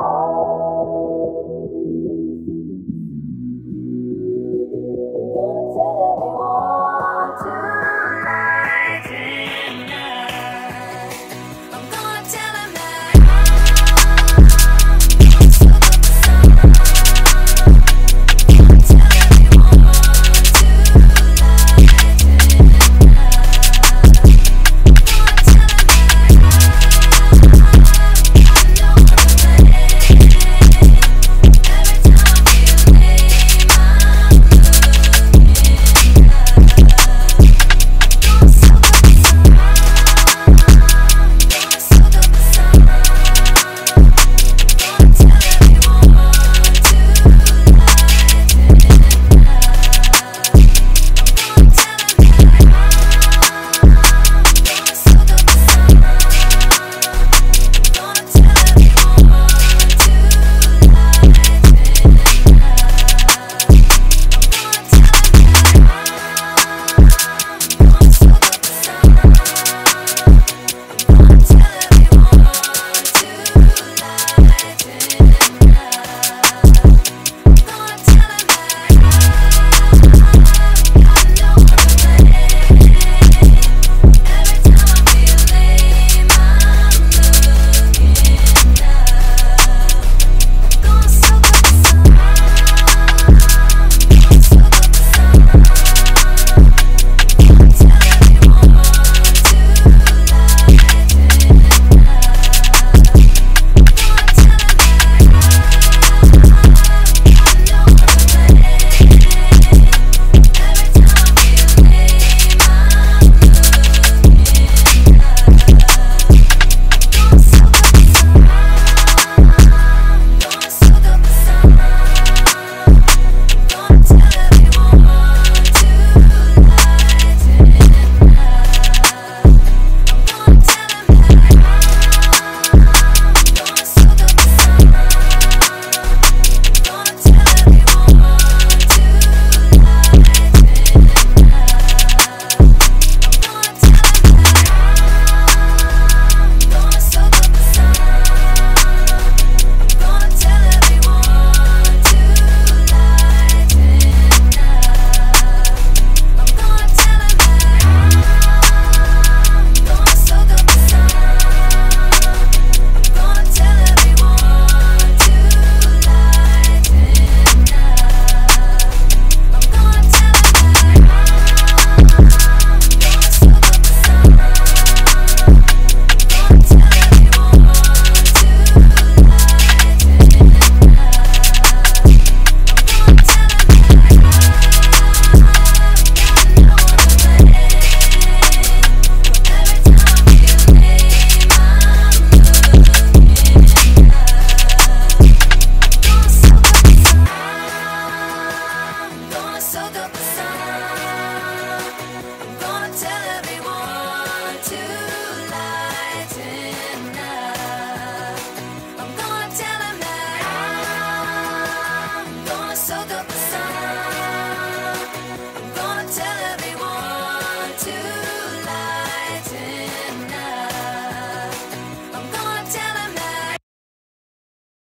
Oh.